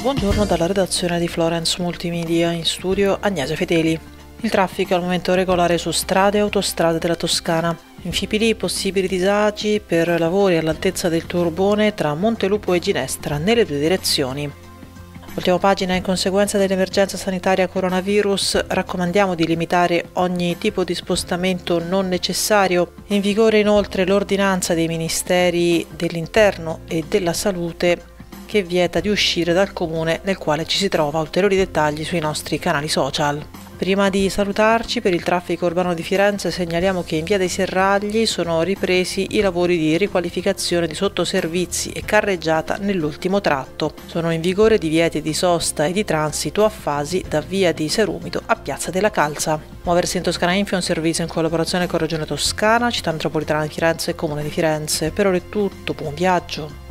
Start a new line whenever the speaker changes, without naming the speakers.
Buongiorno dalla redazione di Florence Multimedia, in studio Agnese Fedeli. Il traffico è al momento regolare su strade e autostrade della Toscana. In Fipili possibili disagi per lavori all'altezza del turbone tra Montelupo e Ginestra nelle due direzioni. Ultima pagina, in conseguenza dell'emergenza sanitaria coronavirus, raccomandiamo di limitare ogni tipo di spostamento non necessario. In vigore inoltre l'ordinanza dei Ministeri dell'Interno e della Salute che vieta di uscire dal comune nel quale ci si trova. Ulteriori dettagli sui nostri canali social. Prima di salutarci, per il traffico urbano di Firenze segnaliamo che in via dei Serragli sono ripresi i lavori di riqualificazione di sottoservizi e carreggiata nell'ultimo tratto. Sono in vigore divieti di sosta e di transito a fasi da via di Serumido a piazza della Calza. Muoversi in Toscana Info è un servizio in collaborazione con Regione Toscana, Città Metropolitana di Firenze e Comune di Firenze. Per ora è tutto, buon viaggio!